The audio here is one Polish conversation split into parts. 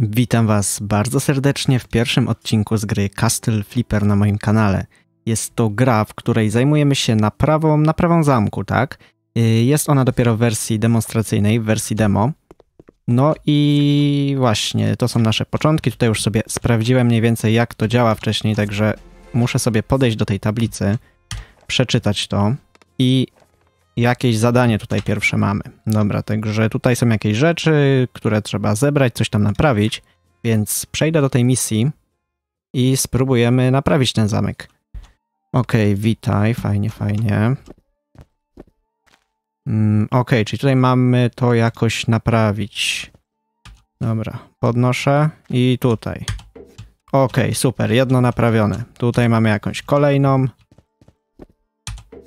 Witam Was bardzo serdecznie w pierwszym odcinku z gry Castle Flipper na moim kanale. Jest to gra, w której zajmujemy się naprawą, naprawą zamku, tak? Y, Jest ona dopiero w wersji demonstracyjnej, w wersji demo. No i właśnie, to są nasze początki. Tutaj już sobie sprawdziłem mniej więcej, jak to działa wcześniej, także muszę sobie podejść do tej tablicy, przeczytać to i jakieś zadanie tutaj pierwsze mamy. Dobra, także tutaj są jakieś rzeczy, które trzeba zebrać, coś tam naprawić, więc przejdę do tej misji i spróbujemy naprawić ten zamek. Okej, witaj, fajnie, fajnie. Mm, Okej, czyli tutaj mamy to jakoś naprawić. Dobra, podnoszę i tutaj. Okej, super, jedno naprawione. Tutaj mamy jakąś kolejną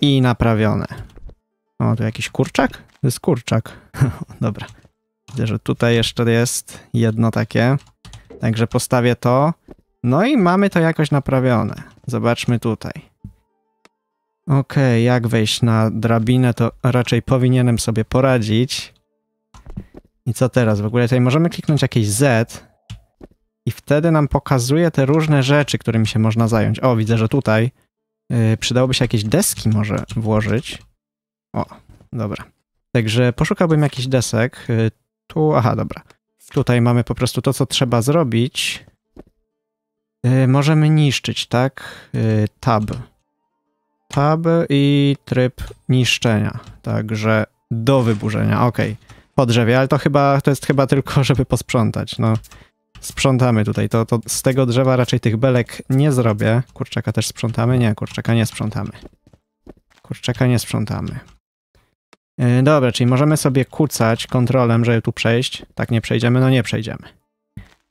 i naprawione. O, tu jakiś kurczak? To jest kurczak. Dobra. Widzę, że tutaj jeszcze jest jedno takie. Także postawię to. No i mamy to jakoś naprawione. Zobaczmy tutaj. Okej, jak wejść na drabinę, to raczej powinienem sobie poradzić. I co teraz? W ogóle tutaj możemy kliknąć jakieś Z i wtedy nam pokazuje te różne rzeczy, którymi się można zająć. O, widzę, że tutaj yy, przydałoby się jakieś deski może włożyć. O, dobra. Także poszukałbym jakichś desek. Y, Tu, aha, dobra. Tutaj mamy po prostu to, co trzeba zrobić. Y, Możemy niszczyć, tak? Y, Tab. Tab i tryb niszczenia. Także do wyburzenia, ok. Po drzewie, ale to chyba, to jest chyba tylko, żeby posprzątać, no. Sprzątamy tutaj, to, to z tego drzewa raczej tych belek nie zrobię. Kurczaka też sprzątamy? Nie, kurczaka nie sprzątamy. Kurczaka nie sprzątamy. Yy, Dobra, czyli możemy sobie kucać kontrolem, żeby tu przejść. Tak nie przejdziemy? No nie przejdziemy.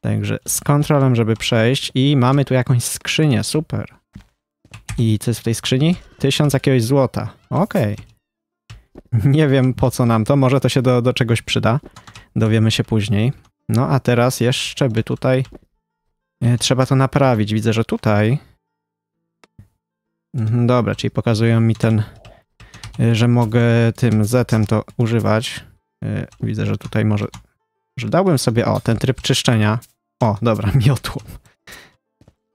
Także z kontrolem, żeby przejść i mamy tu jakąś skrzynię, super. I co jest w tej skrzyni? Tysiąc jakiegoś złota. Okej. Nie wiem po co nam to, może to się do, do czegoś przyda. Dowiemy się później. No a teraz jeszcze by tutaj yy, trzeba to naprawić. Widzę, że tutaj... Mhm, Dobra, czyli pokazują mi ten że mogę tym zetem to używać. Y, Widzę, że tutaj może, że dałbym sobie, o, ten tryb czyszczenia. O, dobra, miotło.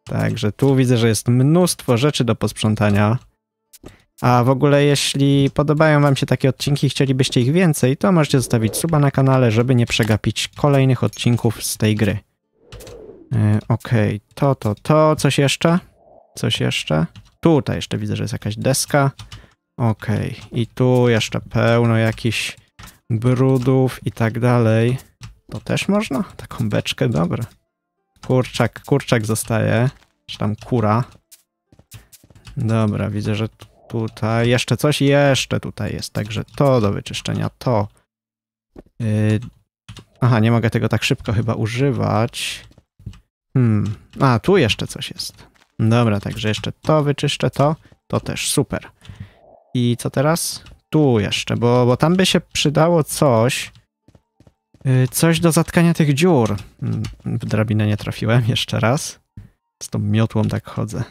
Także tu widzę, że jest mnóstwo rzeczy do posprzątania. A w ogóle, jeśli podobają Wam się takie odcinki i chcielibyście ich więcej, to możecie zostawić suba na kanale, żeby nie przegapić kolejnych odcinków z tej gry. Yy, Okej, to, to, to. Coś jeszcze? Coś jeszcze? Tutaj jeszcze widzę, że jest jakaś deska. Okej, i tu jeszcze pełno jakichś brudów i tak dalej. To też można? Taką beczkę, dobra. Kurczak, kurczak zostaje. Czy tam kura. Dobra, widzę, że tu- tutaj jeszcze coś, jeszcze tutaj jest. Także to do wyczyszczenia, to. Yy... Aha, nie mogę tego tak szybko chyba używać. Hmm. A, tu jeszcze coś jest. Dobra, także jeszcze to wyczyszczę, to. To też, super. I co teraz? Tu jeszcze, bo, bo tam by się przydało coś. yy, Coś do zatkania tych dziur. Mm, W drabinę nie trafiłem jeszcze raz. Z tą miotłą tak chodzę.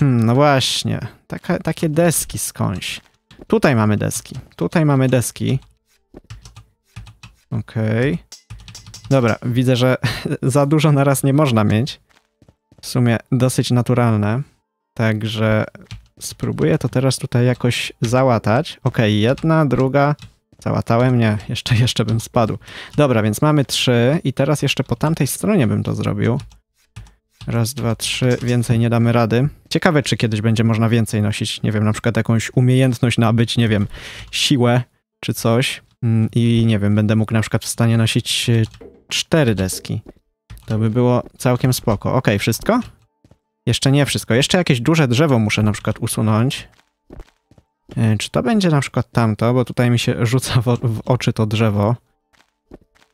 Hmm, no właśnie. Taka, takie deski skądś. Tutaj mamy deski. Tutaj mamy deski. Okej. Dobra, widzę, że za dużo na raz nie można mieć. W sumie dosyć naturalne. Także spróbuję to teraz tutaj jakoś załatać. Okej, jedna, druga. Załatałem? Nie, jeszcze, jeszcze bym spadł. Dobra, więc mamy trzy i teraz jeszcze po tamtej stronie bym to zrobił. Raz, dwa, trzy, więcej nie damy rady. Ciekawe, czy kiedyś będzie można więcej nosić, nie wiem, na przykład jakąś umiejętność nabyć, nie wiem, siłę czy coś. Mm, I nie wiem, będę mógł na przykład w stanie nosić y, cztery deski. To by było całkiem spoko. Okej, wszystko? Jeszcze nie wszystko. Jeszcze jakieś duże drzewo muszę na przykład usunąć. E, Czy to będzie na przykład tamto, bo tutaj mi się rzuca w, w oczy to drzewo.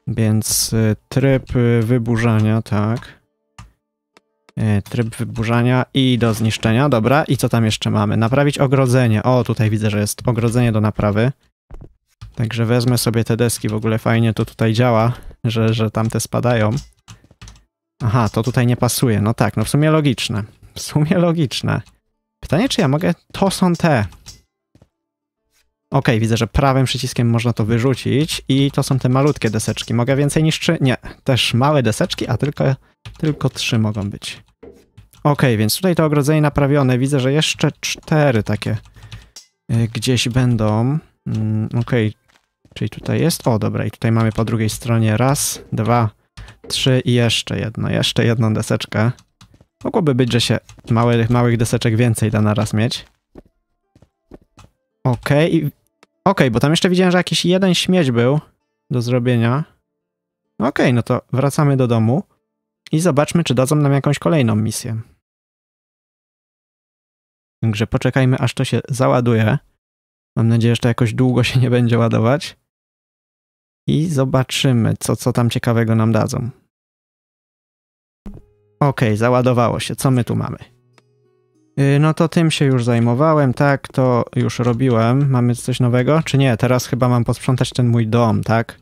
Więc y, tryb wyburzania, tak. E, Tryb wyburzania i do zniszczenia, dobra. I co tam jeszcze mamy? Naprawić ogrodzenie. O, tutaj widzę, że jest ogrodzenie do naprawy. Także wezmę sobie te deski, w ogóle fajnie to tutaj działa, że, że tamte spadają. Aha, to tutaj nie pasuje. No tak, no w sumie logiczne. W sumie logiczne. Pytanie, czy ja mogę... To są te. Ok, widzę, że prawym przyciskiem można to wyrzucić i to są te malutkie deseczki. Mogę więcej niż trzy? Nie, też małe deseczki, a tylko, tylko trzy mogą być. Ok, więc tutaj to ogrodzenie naprawione. Widzę, że jeszcze cztery takie y, gdzieś będą. Mm, ok, czyli tutaj jest. O, dobra, i tutaj mamy po drugiej stronie raz, dwa, trzy i jeszcze jedno. Jeszcze jedną deseczkę. Mogłoby być, że się małych, małych deseczek więcej da na raz mieć. Okej, okay. okay, bo tam jeszcze widziałem, że jakiś jeden śmieć był do zrobienia. Okej, okay, no to wracamy do domu i zobaczmy, czy dadzą nam jakąś kolejną misję. Także poczekajmy, aż to się załaduje. Mam nadzieję, że to jakoś długo się nie będzie ładować. I zobaczymy, co, co tam ciekawego nam dadzą. Ok, załadowało się. Co my tu mamy? Yy, no to tym się już zajmowałem, tak, to już robiłem. Mamy coś nowego? Czy nie? Teraz chyba mam posprzątać ten mój dom, tak?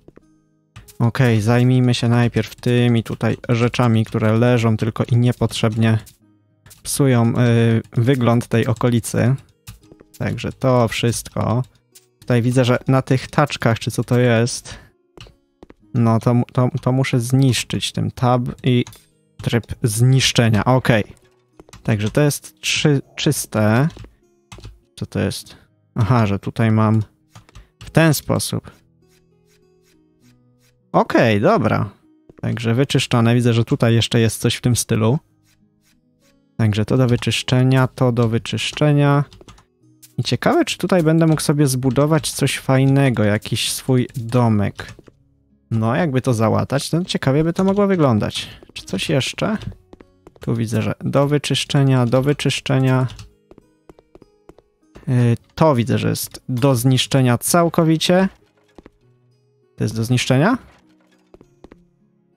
Ok, zajmijmy się najpierw tymi tutaj rzeczami, które leżą tylko i niepotrzebnie psują yy, wygląd tej okolicy. Także to wszystko. Tutaj widzę, że na tych taczkach, czy co to jest, no to, to, to muszę zniszczyć tym tab i tryb zniszczenia. Ok. Także to jest trzy, czyste. Co to jest? Aha, że tutaj mam w ten sposób. Okay, dobra. Także wyczyszczone. Widzę, że tutaj jeszcze jest coś w tym stylu. Także to do wyczyszczenia, to do wyczyszczenia. I ciekawe, czy tutaj będę mógł sobie zbudować coś fajnego, jakiś swój domek. No, jakby to załatać, to ciekawie by to mogło wyglądać. Czy coś jeszcze? Tu widzę, że do wyczyszczenia, do wyczyszczenia. Yy, to widzę, że jest do zniszczenia całkowicie. To jest do zniszczenia?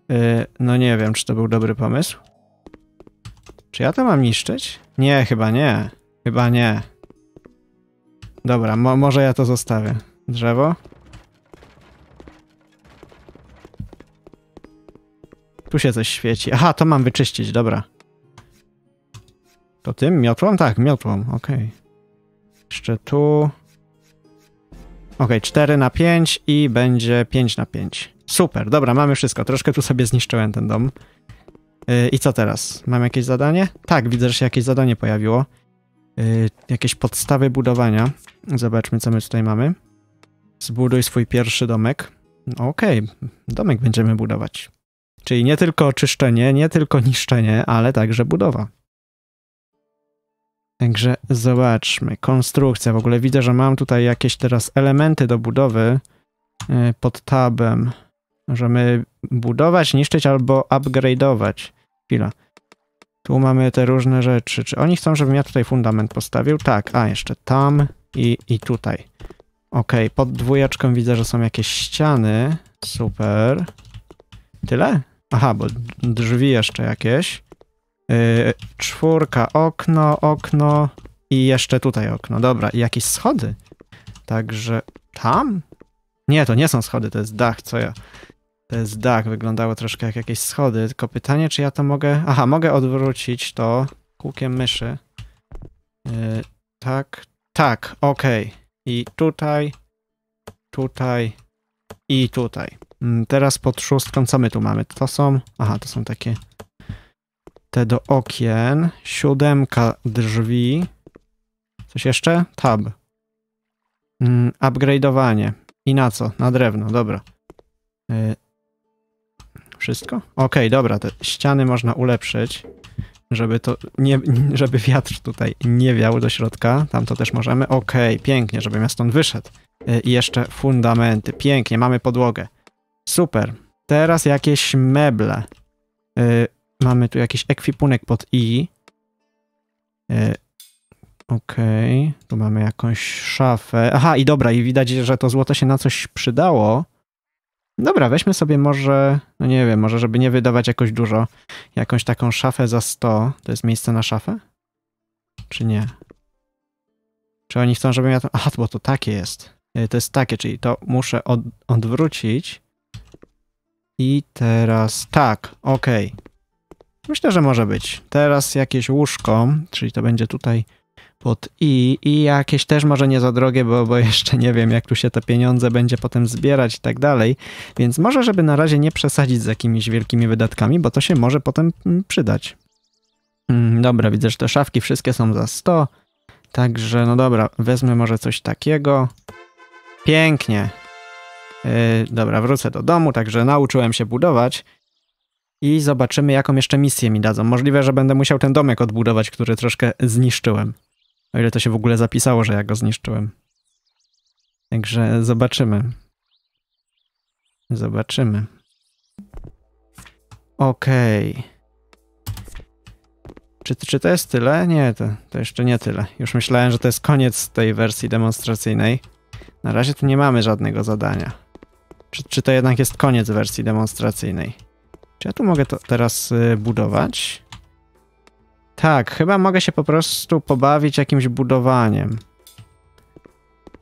Yy, no nie wiem, czy to był dobry pomysł. Czy ja to mam niszczyć? Nie, chyba nie. Chyba nie. Dobra, mo może ja to zostawię. Drzewo? Tu się coś świeci. Aha, to mam wyczyścić, dobra. To tym? Miotłą? Tak, miotłą, okej. Okay. Jeszcze tu. Ok, 4 na 5 i będzie 5 na 5. Super, dobra, mamy wszystko. Troszkę tu sobie zniszczyłem ten dom. Yy, I co teraz? Mam jakieś zadanie? Tak, widzę, że się jakieś zadanie pojawiło. Yy, jakieś podstawy budowania. Zobaczmy, co my tutaj mamy. Zbuduj swój pierwszy domek. Okej, okay, domek będziemy budować. Czyli nie tylko czyszczenie, nie tylko niszczenie, ale także budowa. Także zobaczmy. Konstrukcja. W ogóle widzę, że mam tutaj jakieś teraz elementy do budowy e, pod tabem. Możemy budować, niszczyć albo upgrade'ować. Chwila. Tu mamy te różne rzeczy. Czy oni chcą, żebym ja tutaj fundament postawił? Tak, a jeszcze tam i, i tutaj. Ok, pod dwójeczką widzę, że są jakieś ściany. Super. Tyle? Aha, bo drzwi jeszcze jakieś. Yy, czwórka, okno, okno i jeszcze tutaj okno. Dobra, i jakieś schody. Także tam? Nie, to nie są schody, to jest dach, co ja... To jest dach, wyglądało troszkę jak jakieś schody, tylko pytanie, czy ja to mogę... Aha, mogę odwrócić to kółkiem myszy. Yy, tak, tak, okej. Okay. I tutaj, tutaj i tutaj. Mm, teraz pod szóstką, co my tu mamy? To są, aha, to są takie te do okien, siódemka drzwi, coś jeszcze? Tab. Mm, upgrade'owanie. I na co? Na drewno, dobra. Y wszystko? Okej, okay, dobra, te ściany można ulepszyć, żeby to nie, żeby wiatr tutaj nie wiał do środka. Tam to też możemy. Okej, okay, pięknie, żebym ja stąd wyszedł. Y I jeszcze fundamenty. Pięknie, mamy podłogę. Super. Teraz jakieś meble. Yy, mamy tu jakiś ekwipunek pod i. Yy, Okej, okay. tu mamy jakąś szafę. Aha, i dobra, i widać, że to złoto się na coś przydało. Dobra, weźmy sobie może, no nie wiem, może żeby nie wydawać jakoś dużo, jakąś taką szafę za 100. To jest miejsce na szafę? Czy nie? Czy oni chcą, żebym ja to... Aha, bo to takie jest. Y, to jest takie, czyli to muszę od, odwrócić. I teraz tak, ok. Myślę, że może być. Teraz jakieś łóżko, czyli to będzie tutaj pod i i jakieś też może nie za drogie, bo, bo jeszcze nie wiem, jak tu się te pieniądze będzie potem zbierać i tak dalej. Więc może, żeby na razie nie przesadzić z jakimiś wielkimi wydatkami, bo to się może potem mm, przydać. Mm, dobra, widzę, że te szafki wszystkie są za 100. Także, no dobra, wezmę może coś takiego. Pięknie. Yy, dobra, wrócę do domu, także nauczyłem się budować. I zobaczymy, jaką jeszcze misję mi dadzą. Możliwe, że będę musiał ten domek odbudować, który troszkę zniszczyłem. O ile to się w ogóle zapisało, że ja go zniszczyłem. Także zobaczymy. Zobaczymy. Okej. Okay. Czy, czy to jest tyle? Nie, to, to jeszcze nie tyle. Już myślałem, że to jest koniec tej wersji demonstracyjnej. Na razie tu nie mamy żadnego zadania. Czy, czy to jednak jest koniec wersji demonstracyjnej? Czy ja tu mogę to teraz y, budować? Tak, chyba mogę się po prostu pobawić jakimś budowaniem.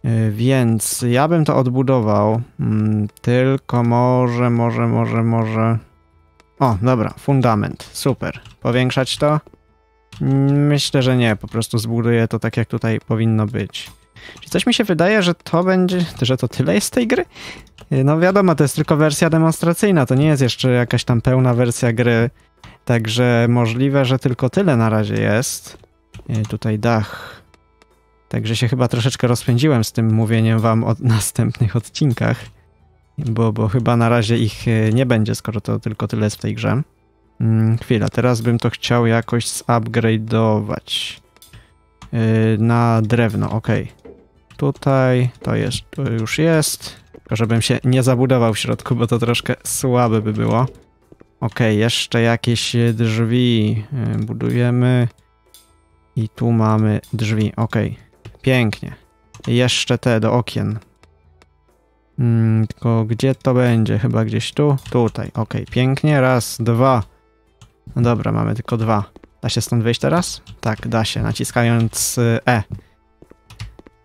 Y, więc ja bym to odbudował. Mm, tylko może, może, może, może... O, dobra, fundament. Super. Powiększać to? Myślę, że nie. Po prostu zbuduję to tak, jak tutaj powinno być. Czy coś mi się wydaje, że to będzie, że to tyle jest tej gry? No wiadomo, to jest tylko wersja demonstracyjna, to nie jest jeszcze jakaś tam pełna wersja gry, także możliwe, że tylko tyle na razie jest. Tutaj dach. Także się chyba troszeczkę rozpędziłem z tym mówieniem wam o następnych odcinkach, bo, bo chyba na razie ich e, nie będzie, skoro to tylko tyle jest w tej grze. Hmm, chwila, teraz bym to chciał jakoś zupgrade'ować. Yy, na drewno, ok. Tutaj to, jest, to już jest. Tylko żebym się nie zabudował w środku, bo to troszkę słabe by było. Ok, jeszcze jakieś drzwi yy, budujemy. I tu mamy drzwi, ok. Pięknie. Jeszcze te do okien. Hmm, tylko gdzie to będzie? Chyba gdzieś tu? Tutaj, ok. Pięknie, raz, dwa. No dobra, mamy tylko dwa. Da się stąd wyjść teraz? Tak, da się, naciskając y, E.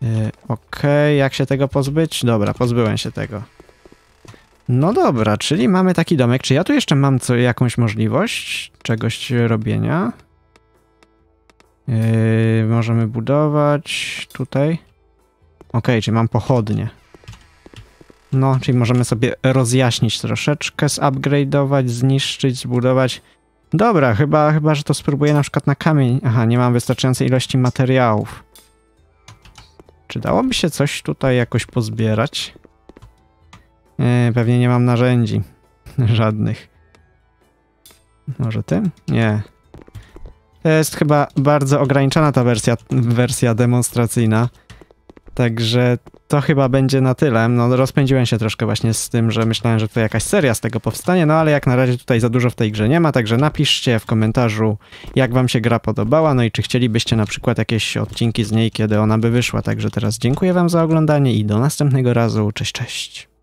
Yy, Okej, okay. jak się tego pozbyć? Dobra, pozbyłem się tego. No dobra, czyli mamy taki domek. Czy ja tu jeszcze mam co, jakąś możliwość czegoś robienia? Yy, możemy budować tutaj. Ok, czyli mam pochodnie. No, czyli możemy sobie rozjaśnić troszeczkę, zupgrade'ować, zniszczyć, zbudować. Dobra, chyba, chyba, że to spróbuję na przykład na kamień. Aha, nie mam wystarczającej ilości materiałów. Czy dałoby się coś tutaj jakoś pozbierać? Nie, pewnie nie mam narzędzi. Żadnych. Może tym? Nie. To jest chyba bardzo ograniczona ta wersja, wersja demonstracyjna. Także to chyba będzie na tyle. No, rozpędziłem się troszkę właśnie z tym, że myślałem, że to jakaś seria z tego powstanie, no ale jak na razie tutaj za dużo w tej grze nie ma, także napiszcie w komentarzu, jak wam się gra podobała, no i czy chcielibyście na przykład jakieś odcinki z niej, kiedy ona by wyszła. Także teraz dziękuję wam za oglądanie i do następnego razu. Cześć, cześć.